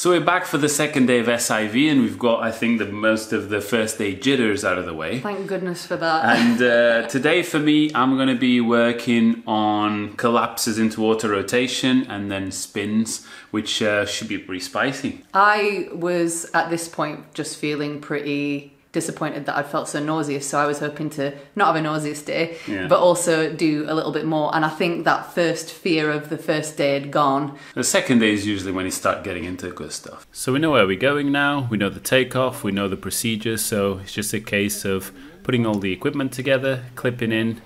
So we're back for the second day of SIV and we've got, I think, the most of the first day jitters out of the way. Thank goodness for that. And uh, today for me, I'm going to be working on collapses into auto rotation and then spins, which uh, should be pretty spicy. I was at this point just feeling pretty disappointed that I felt so nauseous. So I was hoping to not have a nauseous day, Yeah. but also do a little bit more. And I think that first fear of the first day had gone. The second day is usually when you start getting into good stuff. So we know where we're going now, we know the takeoff, we know the procedure, so it's just a case of putting all the equipment together, clipping in,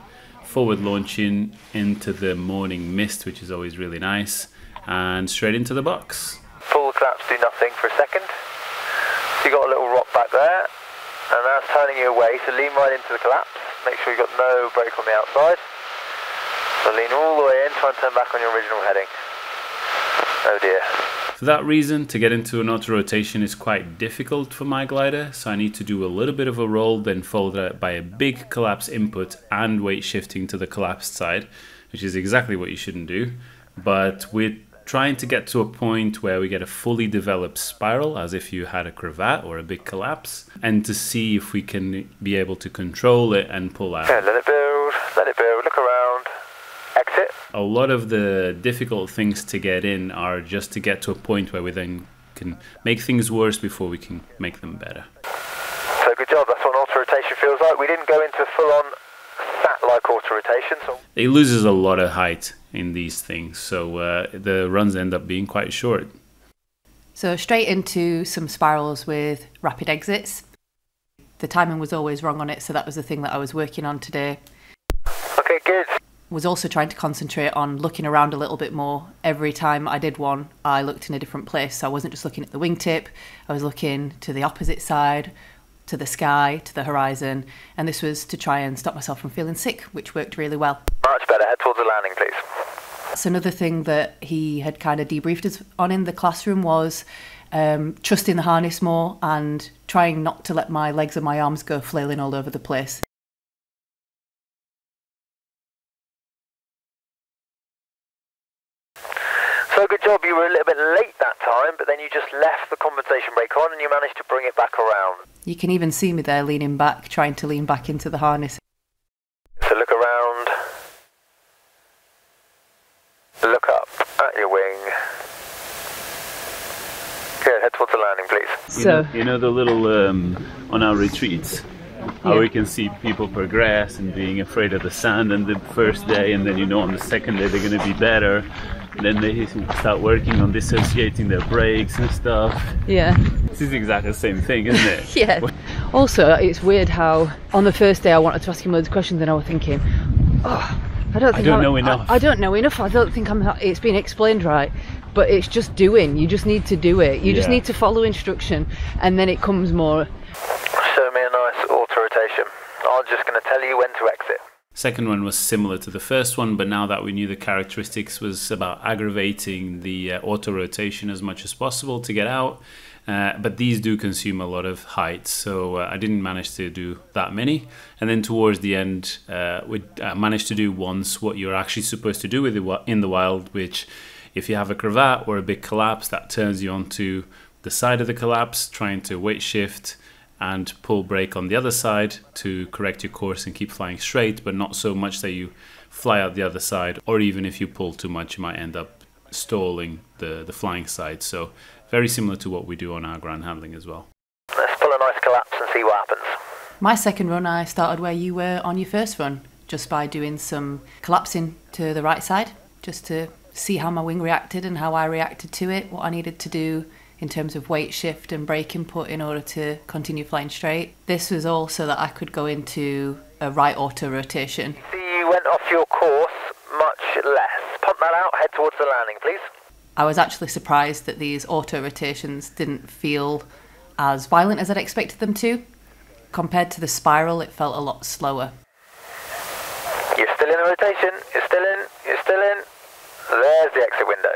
forward launching into the morning mist, which is always really nice, and straight into the box. Full collapse, do nothing for a second. You got a little rock back there, and that's turning you away, so lean right into the collapse. Make sure you've got no brake on the outside. So lean all the way in, try and turn back on your original heading. Oh dear. For that reason, to get into an auto rotation is quite difficult for my glider, so I need to do a little bit of a roll, then followed that by a big collapse input and weight shifting to the collapsed side, which is exactly what you shouldn't do. But we're trying to get to a point where we get a fully developed spiral, as if you had a cravat or a big collapse, and to see if we can be able to control it and pull out. Okay, let it build, let it build, look around, exit. a lot of the difficult things to get in are just to get to a point where we then can make things worse before we can make them better. So good job, that's what an auto rotation feels like. We didn't go into full on sat-like auto rotation, so It loses a lot of height in these things, so uh, the runs end up being quite short. So straight into some spirals with rapid exits. The timing was always wrong on it, so that was the thing that I was working on today. Okay, good. was also trying to concentrate on looking around a little bit more. Every time I did one, I looked in a different place. So I wasn't just looking at the wingtip, I was looking to the opposite side, to the sky, to the horizon. And this was to try and stop myself from feeling sick, which worked really well. Much better. Head towards the landing, please. So another thing that he had kind of debriefed us on in the classroom was um, trusting the harness more and trying not to let my legs and my arms go flailing all over the place. So good job. You were a little bit late that time, but then you just left the compensation brake on and you managed to bring it back around. You can even see me there leaning back, trying to lean back into the harness. So look around. Look up at your wing. Good. Head towards the landing, please. You So- know, you know the little um, on our retreats, how Yeah. we can see people progress and being afraid of the sand and the first day, and then you know on the second day they're going to be better. Then they start working on dissociating their brakes and stuff. Yeah. This is exactly the same thing, isn't it? Yeah. Also, it's weird how on the first day I wanted to ask him loads of questions, and I was thinking, oh, I don't think don't I'm- know enough." I, I don't know enough. I don't think I'm. It's been explained right, but it's just doing. You just need to do it. You just need to follow instruction, and then it comes more. Show me a nice auto rotation. I'm just going to tell you when to exit. Second one was similar to the first one, but now that we knew the characteristics was about aggravating the uh, auto rotation as much as possible to get out. Uh, but these do consume a lot of height, so uh, I didn't manage to do that many. And then towards the end, uh, we uh, managed to do once what you're actually supposed to do with it in the wild, which if you have a cravat or a big collapse, that turns you onto the side of the collapse, trying to weight shift and pull brake on the other side to correct your course and keep flying straight, but not so much that you fly out the other side, or even if you pull too much, you might end up stalling the, the flying side. So, very similar to what we do on our ground handling as well. Let's pull a nice collapse and see what happens. My second run, I started where you were on your first run, just by doing some collapsing to the right side, just to see how my wing reacted and how I reacted to it, what I needed to do in terms of weight shift and brake input in order to continue flying straight. This was all so that I could go into a right auto rotation. See, you went off your course much less. Pump that out. Head towards the landing, please. I was actually surprised that these auto rotations didn't feel as violent as I'd expected them to. Compared to the spiral, it felt a lot slower. You're still in the rotation. You're still in. You're still in. There's the exit window.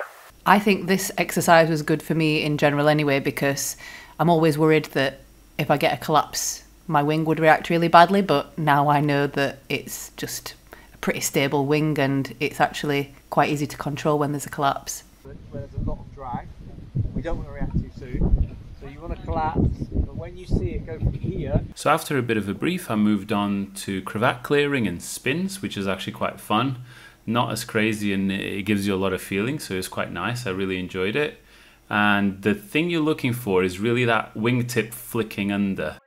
I think this exercise was good for me in general anyway because I'm always worried that if I get a collapse, my wing would react really badly. But now I know that it's just a pretty stable wing and it's actually quite easy to control when there's a collapse. where there's a lot of drag. We don't want to react too to. So you want to collapse, but when you see it go from here. So after a bit of a brief, I moved on to cravat clearing and spins, which is actually quite fun. Not as crazy and it gives you a lot of feeling, so it's quite nice. I really enjoyed it. And the thing you're looking for is really that wingtip flicking under.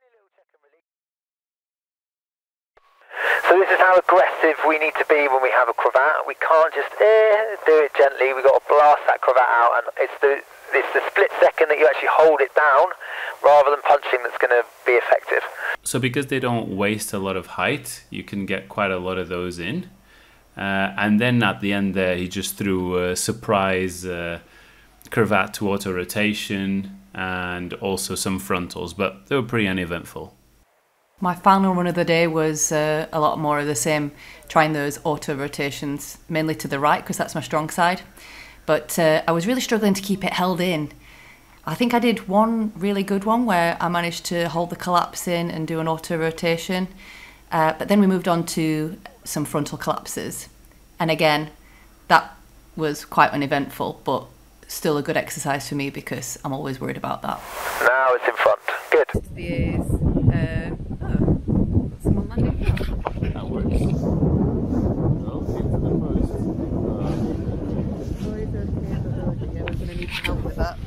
So this is how aggressive we need to be when we have a cravat. We can't just eh, do it gently. We've got to blast that cravat out, and it's the it's the split second that you actually hold it down, rather than punching, that's going to be effective. So because they don't waste a lot of height, you can get quite a lot of those in. Uh, and then at the end there, he just threw a surprise uh, cravat to auto rotation and also some frontals, but they were pretty uneventful. My final run of the day was uh, a lot more of the same, trying those auto rotations, mainly to the right because that's my strong side. But uh, I was really struggling to keep it held in. I think I did one really good one where I managed to hold the collapse in and do an auto rotation. Uh, but then we moved on to some frontal collapses. And again, that was quite uneventful, but still a good exercise for me because I'm always worried about that. Now it's in front. Good. The uh, oh, someone landing. That works. Well, into the post. Yeah, we're going to need help with that.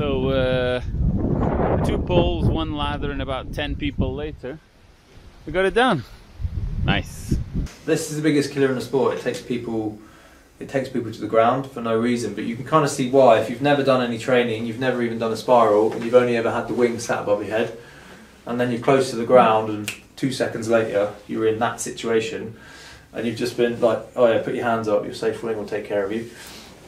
So, uh, two poles, one ladder, and about 10 people later, we got it done. Nice. This is the biggest killer in the sport. It takes people, it takes people to the ground for no reason. But you can kind of see why. If you've never done any training, you've never even done a spiral, and you've only ever had the wing sat above your head, and then you're close to the ground, and two seconds later you're in that situation, and you've just been like, oh yeah, put your hands up. Your safe wing will take care of you.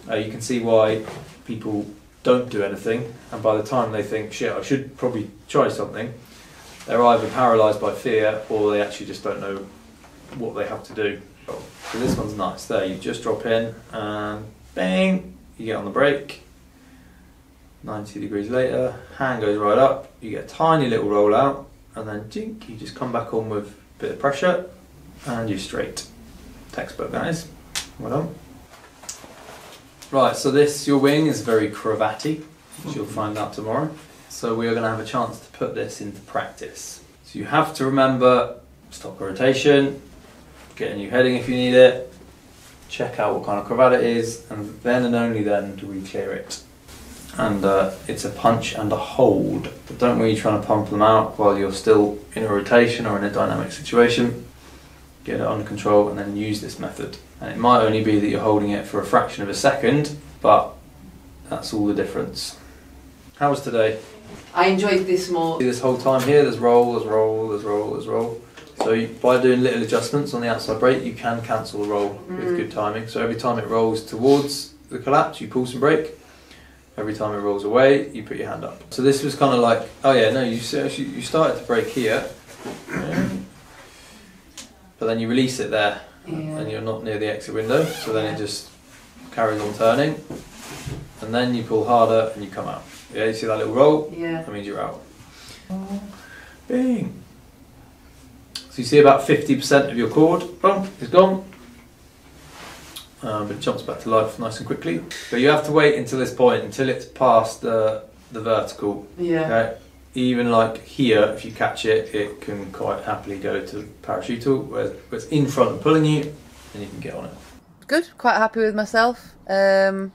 Uh, you can see why people don't do anything, and by the time they think, shit, I should probably try something, they're either paralysed by fear or they actually just don't know what they have to do. So this one's nice. There, you just drop in and bang, you get on the brake. 90 degrees later, hand goes right up, you get a tiny little roll out, and then jink, you just come back on with a bit of pressure, and you're straight. Textbook, guys. Well done. Right, so this, your wing is very cravatty, which you'll find out tomorrow. So we are going to have a chance to put this into practice. So you have to remember stop rotation, get a new heading if you need it, check out what kind of cravat it is, and then and only then do we clear it. And uh, it's a punch and a hold, but don't really try to pump them out while you're still in a rotation or in a dynamic situation. Get it under control and then use this method. And it might only be that you're holding it for a fraction of a second, but that's all the difference. How was today? I enjoyed this more. See this whole time here, there's roll, there's roll, there's roll, there's roll. So you, by doing little adjustments on the outside brake, you can cancel the roll with mm. good timing. So every time it rolls towards the collapse, you pull some brake. Every time it rolls away, you put your hand up. So this was kind of like, oh yeah, no, you you you started to brake here, but then you release it there, and you're not near the exit window. So then it just carries on turning, and then you pull harder and you come out. Yeah, you see that little roll? Yeah. That means you're out. Bing. So you see about 50% of your chord, boom, is gone. Um, but it jumps back to life nice and quickly. But you have to wait until this point, until it's past the, the vertical. Yeah. Okay? Even like here, if you catch it, it can quite happily go to parachutal, whereas where it's in front and pulling you, and you can get on it. Good. Quite happy with myself. Um,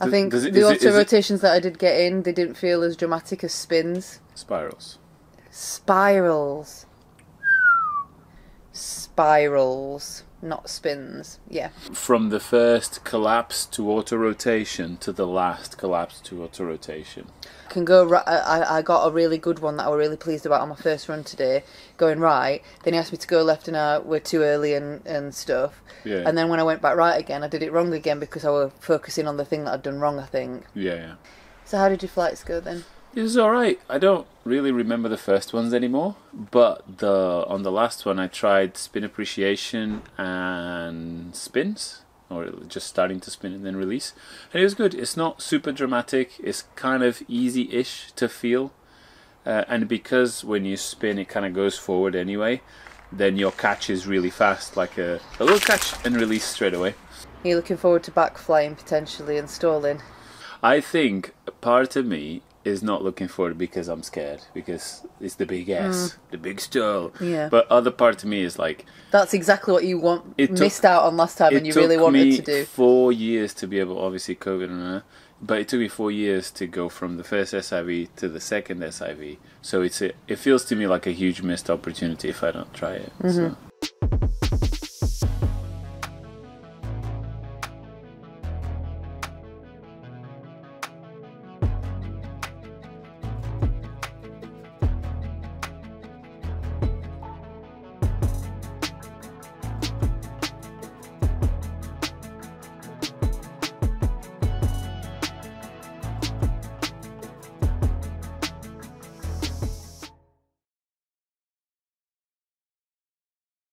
I Does- think does it- the is it- auto is it- rotations that I did get in, they didn't feel as dramatic as spins. Spirals. Spirals. Spirals, not spins. Yeah. From the first collapse to auto rotation to the last collapse to auto rotation. Can go. Ri- I, I- I got a really good one that I was really pleased about on my first run today, going right. Then he asked me to go left, and I were too early and, and stuff. Yeah. And then when I went back right again, I did it wrong again because I was focusing on the thing that I'd done wrong. I think. yeah, yeah. So how did your flights go then? It was all right. I don't really remember the first ones anymore, but the on the last one I tried spin appreciation and spins, or just starting to spin and then release, and it was good. It's not super dramatic. It's kind of easy-ish to feel. uh, and because when you spin, it kind of goes forward anyway. Then your catch is really fast, like a, a little catch and release straight away. Are you looking forward to backflying potentially and stalling? I think part of me is not looking forward because I'm scared because it's the big S, the big stall. Yeah. But other part of me is like That's exactly what you want It took- missed out on last time and you really wanted me to do. four years to be able, obviously COVID and uh, but it took me four years to go from the first SIV to the second SIV. So it's a, it feels to me like a huge missed opportunity if I don't try it. So.